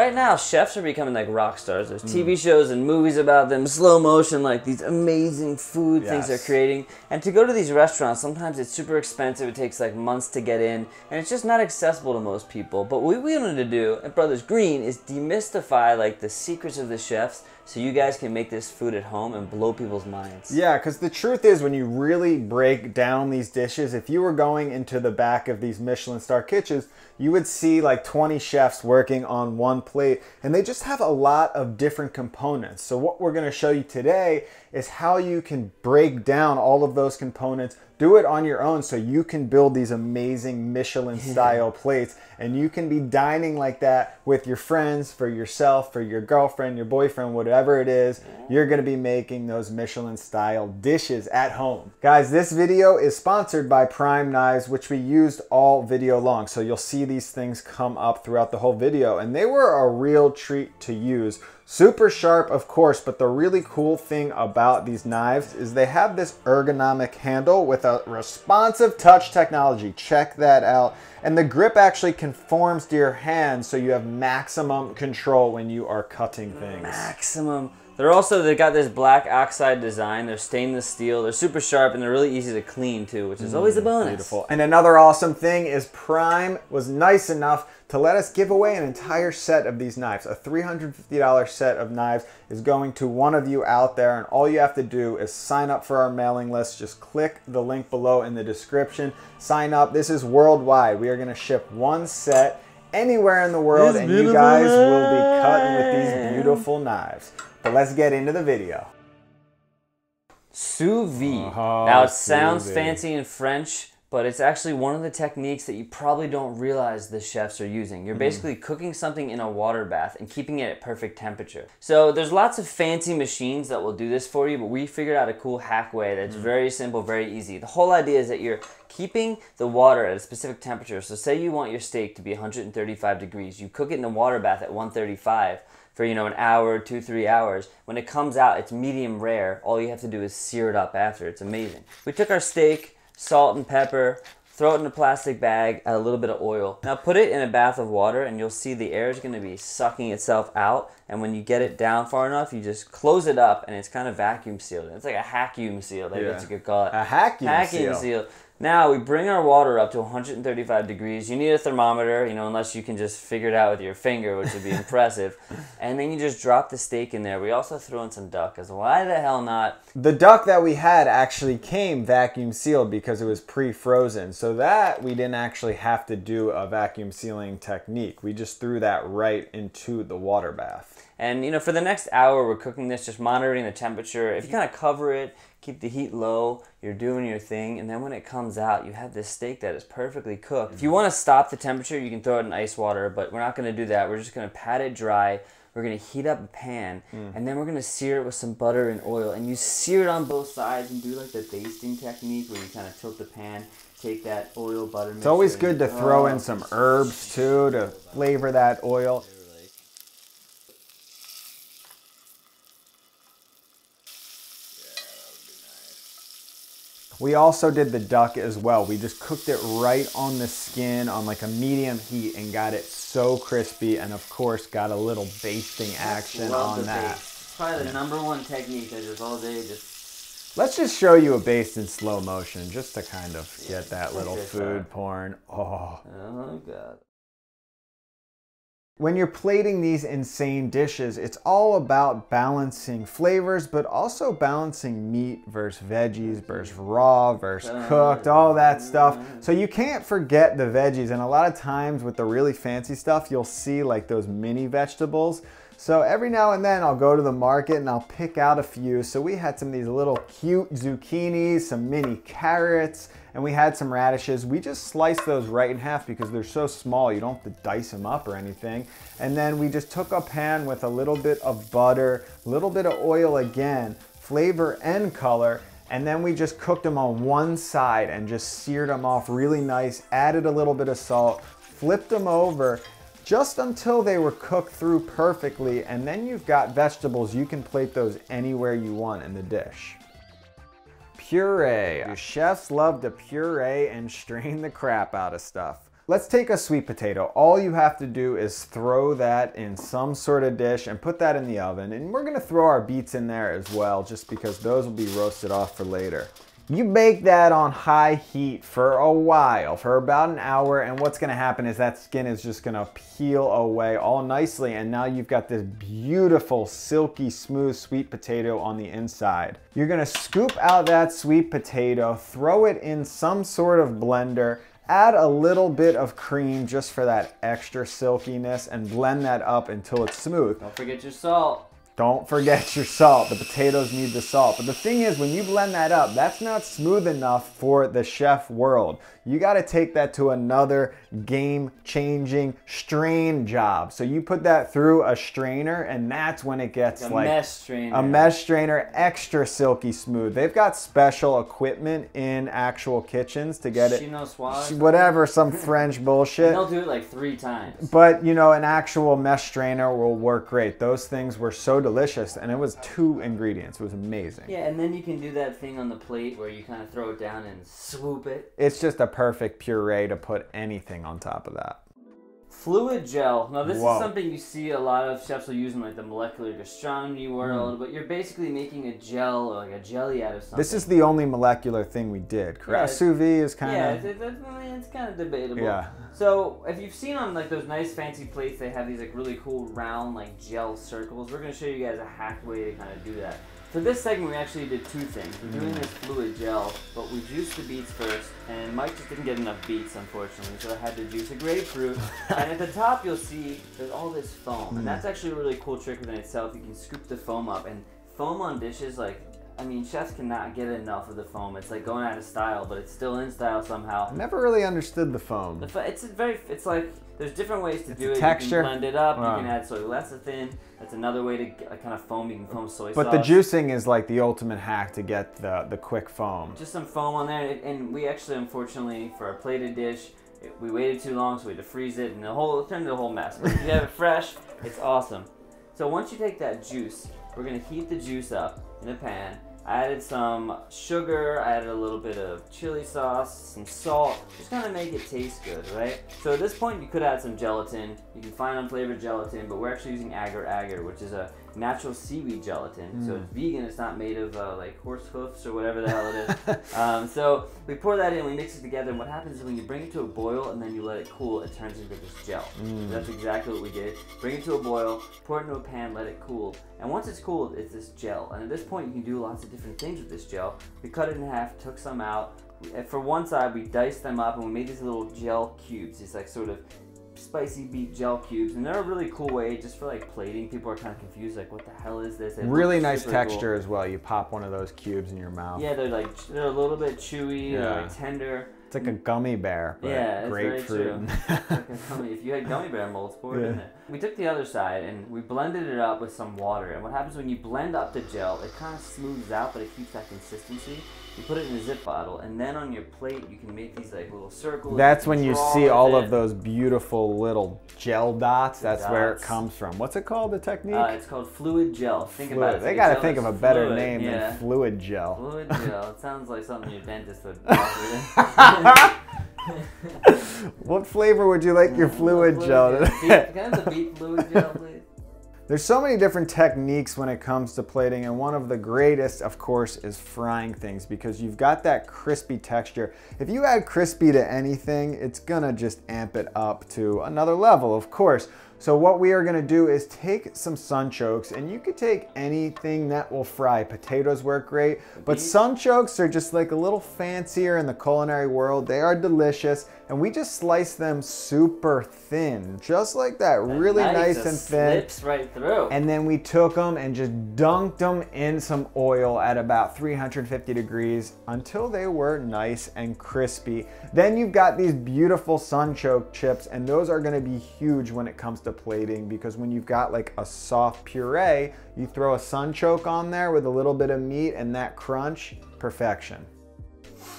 Right now, chefs are becoming like rock stars. There's TV shows and movies about them, slow motion, like these amazing food things they're creating. And to go to these restaurants, sometimes it's super expensive. It takes like months to get in, and it's just not accessible to most people. But what we wanted to do at Brothers Green is demystify like the secrets of the chefs, so you guys can make this food at home and blow people's minds. Yeah, because the truth is, when you really break down these dishes, if you were going into the back of these Michelin star kitchens, you would see like 20 chefs working on one plate, and they just have a lot of different components. So, what we're going to show you today is how you can break down all of those components, do it on your own so you can build these amazing Michelin style plates, and you can be dining like that with your friends, for yourself, for your girlfriend, your boyfriend, whatever it is. You're going to be making those Michelin style dishes at home. Guys, this video is sponsored by Prime Knives, which we used all video long. So you'll see these things come up throughout the whole video, and they were a real treat to use. Super sharp, of course, but the really cool thing about these knives is they have this ergonomic handle with a responsive touch technology. Check that out. And the grip actually conforms to your hand so you have maximum control when you are cutting things. maximum. They're also they got this black oxide design. They're stainless steel. They're super sharp and they're really easy to clean too, which is always a mm, bonus. Beautiful. And another awesome thing is Prime was nice enough to let us give away an entire set of these knives. A $350 set of knives is going to one of you out there, and all you have to do is sign up for our mailing list. Just click the link below in the description. Sign up. This is worldwide. We are going to ship one set anywhere in the world, These and you guys will be cutting with these beautiful knives. But let's get into the video. Sous vide. Oh, now it sounds vide. fancy in French, but it's actually one of the techniques that you probably don't realize the chefs are using. You're basically cooking something in a water bath and keeping it at perfect temperature. So there's lots of fancy machines that will do this for you, but we figured out a cool hack way that's Mm. very simple, very easy. The whole idea is that you're keeping the water at a specific temperature. So say you want your steak to be 135 degrees. You cook it in a water bath at 135 for you know an hour, two, three hours. When it comes out, it's medium rare. All you have to do is sear it up after. It's amazing. We took our steak, salt and pepper, throw it in a plastic bag, add a little bit of oil. Now put it in a bath of water, and you'll see the air is going to be sucking itself out. And when you get it down far enough, you just close it up, and it's kind of vacuum sealed. It's like a vacuum seal, guess Yeah. you could call it. A vacuum Vacuum seal. Now we bring our water up to 135 degrees. You need a thermometer, you know, unless you can just figure it out with your finger, which would be impressive. And then you just drop the steak in there. We also throw in some duck, because why the hell not? The duck that we had actually came vacuum sealed because it was pre-frozen. So that we didn't actually have to do a vacuum sealing technique. We just threw that right into the water bath. And you know, for the next hour, we're cooking this, just monitoring the temperature. If you kind of cover it, keep the heat low, you're doing your thing, and then when it comes out, you have this steak that is perfectly cooked. If you mm-hmm. want to stop the temperature, you can throw it in ice water, but we're not going to do that. We're just going to pat it dry. We're going to heat up a pan, mm. and then we're going to sear it with some butter and oil. And you sear it on both sides and do like the basting technique where you kind of tilt the pan, take that oil butter. It's always good to oh, throw in some herbs too to flavor that oil. We also did the duck as well. We just cooked it right on the skin on like a medium heat and got it so crispy and of course got a little basting action on that. It's probably the number one technique that just all day just Let's just show you a baste in slow motion just to kind of get that little food porn. Oh. Oh my god. When you're plating these insane dishes, it's all about balancing flavors, but also balancing meat versus veggies versus raw versus cooked, all that stuff. So you can't forget the veggies. And a lot of times with the really fancy stuff, you'll see like those mini vegetables. So every now and then I'll go to the market and I'll pick out a few. So we had some of these little cute zucchinis, some mini carrots, and we had some radishes. We just sliced those right in half because they're so small. You don't have to dice them up or anything. And then we just took a pan with a little bit of butter, a little bit of oil again, flavor and color. And then we just cooked them on one side and just seared them off really nice, added a little bit of salt, flipped them over just until they were cooked through perfectly. And then you've got vegetables. You can plate those anywhere you want in the dish. Puree. Chefs love to puree and strain the crap out of stuff. Let's take a sweet potato. All you have to do is throw that in some sort of dish and put that in the oven. And we're gonna throw our beets in there as well, just because those will be roasted off for later. You bake that on high heat for a while, for about an hour, and what's gonna happen is that skin is just gonna peel away all nicely, and now you've got this beautiful, silky, smooth sweet potato on the inside. You're gonna scoop out that sweet potato, throw it in some sort of blender, Add a little bit of cream just for that extra silkiness and blend that up until it's smooth. Don't forget your salt. Don't forget your salt. The potatoes need the salt. But the thing is, when you blend that up, that's not smooth enough for the chef world. You got to take that to another game changing strain job. So you put that through a strainer, and that's when it gets a like mesh strainer. a mesh strainer, extra silky smooth. They've got special equipment in actual kitchens to get it, Chinois whatever, some French bullshit. They'll do it like three times. But you know, an actual mesh strainer will work great. Those things were so delicious, and it was two ingredients. It was amazing. Yeah, and then you can do that thing on the plate where you kind of throw it down and swoop it. It's just a perfect puree to put anything on top of that. Fluid gel. Now this Whoa. is something you see a lot of chefs will use in like the molecular gastronomy world, but you're basically making a gel or like a jelly out of something. Mm. This is the only molecular thing we did. Correct? Yeah, Sous vide is kind yeah, of. it's, it's, it's kind of debatable. Yeah. So if you've seen on like those nice fancy plates, they have these like really cool round like gel circles. We're gonna show you guys a hack way to kind of do that. For this segment, we actually did two things. We're doing mm. this fluid gel, but we juiced the beets first, and Mike just didn't get enough beets, unfortunately, so I had to juice a grapefruit. and at the top, you'll see there's all this foam, and mm. that's actually a really cool trick within itself. You can scoop the foam up, and foam on dishes, like, I mean, chefs cannot get enough of the foam. It's like going out of style, but it's still in style somehow. Never really understood the foam. The fo- It's very, it's like there's different ways to It's do it. texture. You can blend it up. Wow. You can add soy lecithin. That's another way to get, like, uh, kind of foam. You can foam soy But sauce. But the juicing is like the ultimate hack to get the, the quick foam. Just some foam on there, and- we actually, unfortunately, for our plated dish, we waited too long, so we had to freeze it, and the whole it turned into a whole mess. But if you have it fresh, it's awesome. So once you take that juice, we're gonna heat the juice up in a pan. I added some sugar, I added a little bit of chili sauce, some salt, just kind of make it taste good, right? So at this point, you could add some gelatin. You can find unflavored gelatin, but we're actually using agar agar, which is a natural seaweed gelatin. So it's vegan. It's not made of uh, like horse hoofs or whatever the hell it is. um, so we pour that in, we mix it together, and what happens is when you bring it to a boil and then you let it cool, it turns into this gel. So that's exactly what we did. Bring it to a boil, pour it into a pan, let it cool, and once it's cooled, it's this gel. And at this point, you can do lots of different things with this gel. We cut it in half, took some out. For one side, we diced them up and we made these little gel cubes. These like sort of spicy beet gel cubes, and they're a really cool way just for like plating. People are kind of confused, like, what the hell is this? Look Really nice super cool. texture as well. You pop one of those cubes in your mouth. Yeah, they're like they're a little bit chewy, they're like tender. It's like a gummy bear, but Yeah, it's very true. like a gummy- if you had gummy bear molds, pour it in Yeah. We took the other side and we blended it up with some water. And what happens when you blend up the gel, it kind of smooths out, but it keeps that consistency. You put it in a zip bottle, and then on your plate, you can make these like little circles. That's can when you see all it. of those beautiful little gel dots. That's where it comes from. What's it called? The technique? Uh, it's called fluid gel. Think Fluid. about it. They got to think of a better fluid, name yeah. than fluid gel. Fluid gel. It sounds like something your dentist would offer. What flavor would you like your fluid gel? Beet- Can I have the beet fluid gel, please? There's so many different techniques when it comes to plating, and one of the greatest, of course, is frying things because you've got that crispy texture. If you add crispy to anything, it's gonna just amp it up to another level, of course. So what we are gonna do is take some sunchokes, and you could take anything that will fry. Potatoes work great, but sunchokes are just like a little fancier in the culinary world. They are delicious, and we just slice them super thin, just like that, really Knife nice and thin. Slips right through. And then we took them and just dunked them in some oil at about 350 degrees until they were nice and crispy. Then you've got these beautiful sunchoke chips, and those are gonna be huge when it comes to plating because when you've got like a soft puree, you throw a sunchoke on there with a little bit of meat and that crunch, perfection.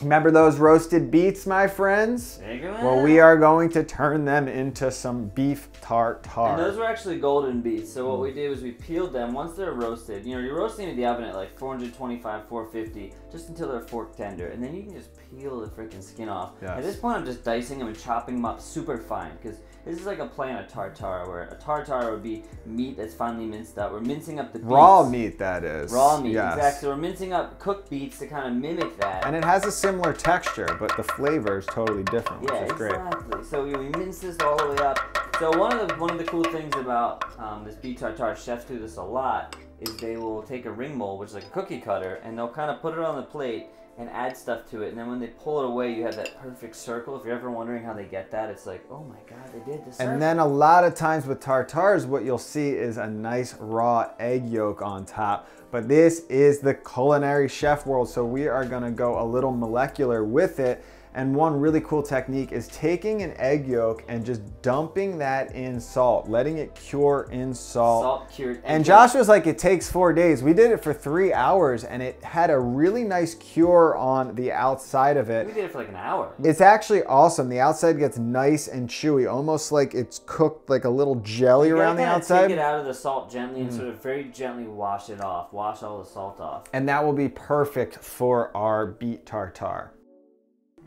Remember those roasted beets, my friends? Well, we are going to turn them into some beet tartare. And those were actually golden beets. So what hmm. we did was we peeled them once they're roasted. You know, you're roasting in the oven at like 425, 450, just until they're fork tender, and then you can just peel the freaking skin off. Yes. At this point, I'm just dicing them and chopping them up super fine because this is like a play on a tartare, where a tartare would be meat that's finely minced up. We're mincing up the beets. Raw meat, that is. Raw meat, Yes. exactly. So we're mincing up cooked beets to kind of mimic that. And it has a similar texture, but the flavor is totally different, which Yeah, is great. exactly. So we, we mince this all the way up. So one of the one of the cool things about um, this beet tartare, chefs do this a lot, is they will take a ring mold, which is like a cookie cutter, and they'll kind of put it on the plate and add stuff to it. And then when they pull it away, you have that perfect circle. If you're ever wondering how they get that, it's like, oh my god, they did this. And then a lot of times with tartars, what you'll see is a nice raw egg yolk on top. But this is the culinary chef world, so we are gonna go a little molecular with it. And one really cool technique is taking an egg yolk and just dumping that in salt, letting it cure in salt. salt cured. And Josh was like, it takes four days. We did it for three hours and it had a really nice cure on the outside of it. We did it for like an hour. It's actually awesome. The outside gets nice and chewy, almost like it's cooked like a little jelly around the outside. Mm. Take it out of the salt gently and sort of very gently wash it off. Wash all the salt off. And that will be perfect for our beet tartare.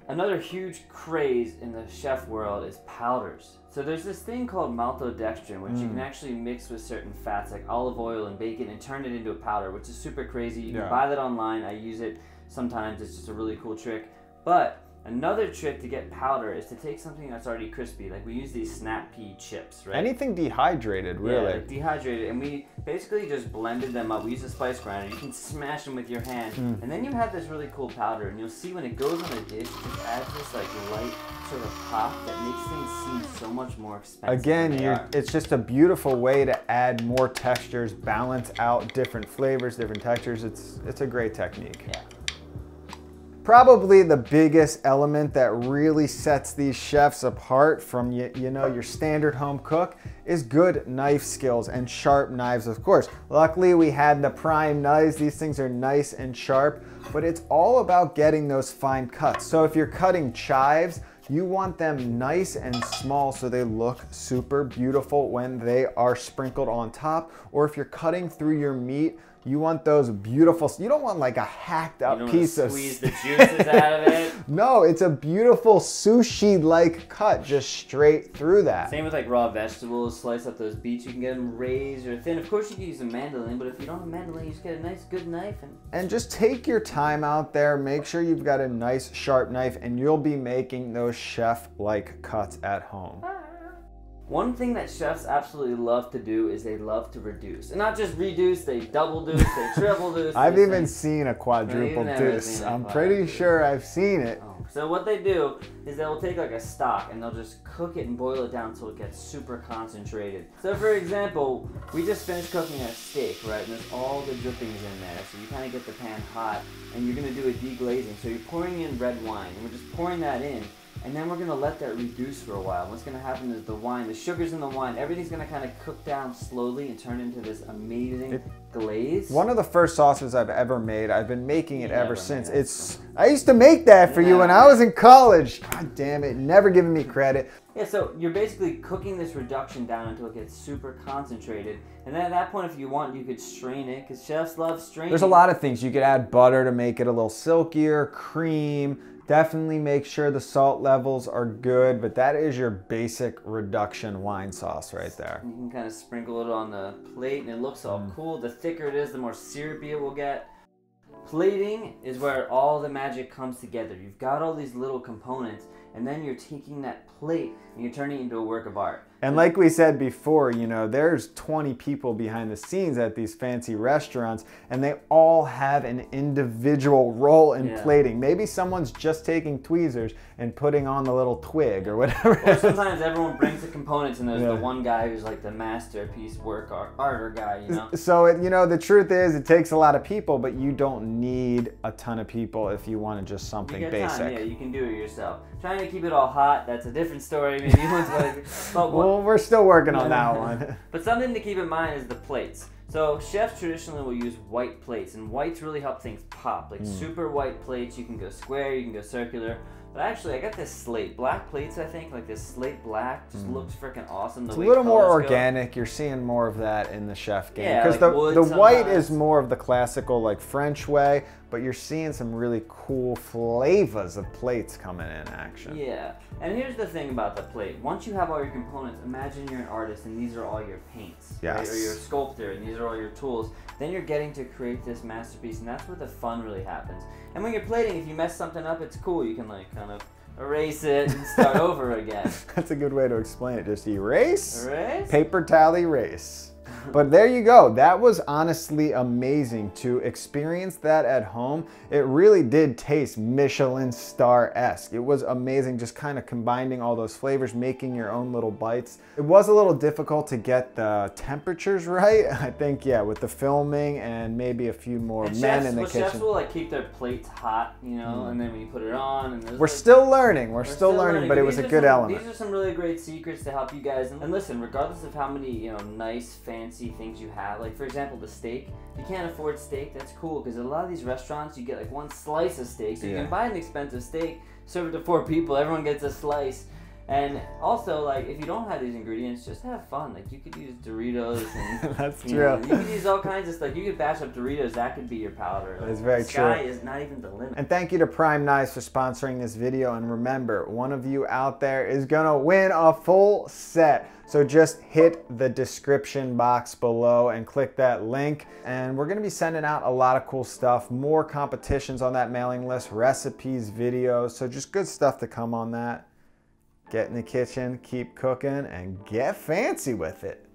Another huge craze in the chef world is powders. So there's this thing called maltodextrin, which you can Mm. actually mix with certain fats like olive oil and bacon and turn it into a powder, which is super crazy. You Yeah. can buy that online. I use it sometimes. It's just a really cool trick. But another trick to get powder is to take something that's already crispy. Like we use these snap pea chips, right? Anything dehydrated, Yeah, really. like dehydrated, and we basically just blended them up. We use a spice grinder. You can smash them with your hand, Mm. and then you have this really cool powder. And you'll see when it goes on a dish, it adds this like light sort of pop that makes things seem so much more expensive. Again, than they you're, are. it's just a beautiful way to add more textures, balance out different flavors, different textures. It's it's a great technique. yeah. Probably the biggest element that really sets these chefs apart from you, you know your standard home cook is good knife skills and sharp knives, of course. Luckily, we had the prime knives. These things are nice and sharp, but it's all about getting those fine cuts. So if you're cutting chives, you want them nice and small so they look super beautiful when they are sprinkled on top. Or if you're cutting through your meat, you want those beautiful. You don't want like a hacked up piece of. squeeze the juices out of it. No, it's a beautiful sushi-like cut, just straight through that. Same with like raw vegetables. Slice up those beets. You can get them raised or thin. Of course, you can use a mandolin, but if you don't have a mandolin, you just get a nice, good knife and And just take your time out there. Make sure you've got a nice sharp knife, and you'll be making those chef-like cuts at home. One thing that chefs absolutely love to do is they love to reduce. And not just reduce, they double deuce, they triple deuce. I've even say- seen a quadruple deuce. I'm pretty sure I've seen it. Oh. So what they do is they will take like a stock and they'll just cook it and boil it down until it gets super concentrated. So for example, we just finished cooking a steak, right? And there's all the drippings in there. So you kind of get the pan hot and you're gonna do a deglazing. So you're pouring in red wine and we're just pouring that in. And then we're gonna let that reduce for a while. What's gonna happen is the wine, the sugars in the wine, everything's gonna kind of cook down slowly and turn into this amazing glaze. One of the first sauces I've ever made. I've been making it You ever since. it. It's I used to make that for you when I was in college. God damn it, never giving me credit. Yeah, so you're basically cooking this reduction down until it gets super concentrated, and then at that point, if you want, you could strain it because chefs love straining. There's a lot of things. You could add butter to make it a little silkier, cream. Definitely make sure the salt levels are good, but that is your basic reduction wine sauce right there. You can kind of sprinkle it on the plate, and it looks all mm. cool. The thicker it is, the more syrupy it will get. Plating is where all the magic comes together. You've got all these little components, and then you're taking that plate and you're turning it into a work of art. And like we said before, you know, there's 20 people behind the scenes at these fancy restaurants, and they all have an individual role in Yeah. plating. Maybe someone's just taking tweezers and putting on the little twig or whatever. Or sometimes everyone brings the components, and there's Yeah. the one guy who's like the masterpiece work art, guy, you know? So it, you know, the truth is, it takes a lot of people, but you don't need a ton of people if you want to just something You basic. time, yeah, you can do it yourself. Trying to keep it all hot, that's a different story. Maybe but, what- We're still working on that one. but something to keep in mind is the plates. So chefs traditionally will use white plates, and whites really help things pop. Like Mm. super white plates, you can go square, you can go circular. But actually, I got this slate black plates. I think like this slate black just looks freaking awesome. The Mm. It's a little more colors go. organic. You're seeing more of that in the chef game Yeah, because like the the white is more of the classical like French way, but you're seeing some really cool flavors of plates coming in action. Yeah, and here's the thing about the plate. Once you have all your components, imagine you're an artist and these are all your paints, right? Or you're a sculptor and these are all your tools. Then you're getting to create this masterpiece, and that's where the fun really happens. And when you're plating, if you mess something up, it's cool. You can like kind of erase it and start over again. That's a good way to explain it. Just erase, Erase? paper towel erase. But there you go. That was honestly amazing to experience that at home. It really did taste Michelin star esque. It was amazing just kind of combining all those flavors, making your own little bites. It was a little difficult to get the temperatures right. I think, yeah, with the filming and maybe a few more And men chefs, in the kitchen. Mm. chefs will like keep their plates hot, you know, and then when you put it on, and We're like, still learning. We're, We're still, learning, but it was a good some- element. These are some really great secrets to help you guys. And, and listen, regardless of how many you know nice, fancy things you have, like for example, the steak. If you can't afford steak, that's cool because a lot of these restaurants you get like one slice of steak, so you can buy an expensive steak, serve it to four people, everyone gets a slice. And also, like, if you don't have these ingredients, just have fun. Like, you could use Doritos and That's you know, true. you could use all kinds of stuff. You could bash up Doritos. That could be your powder. Like, very the sky true. is not even the limit. And thank you to Prime Knives for sponsoring this video. And remember, one of you out there is gonna win a full set. So just hit the description box below and click that link. And we're gonna be sending out a lot of cool stuff, more competitions on that mailing list, recipes, videos. So just good stuff to come on that. Get in the kitchen, keep cooking, and get fancy with it.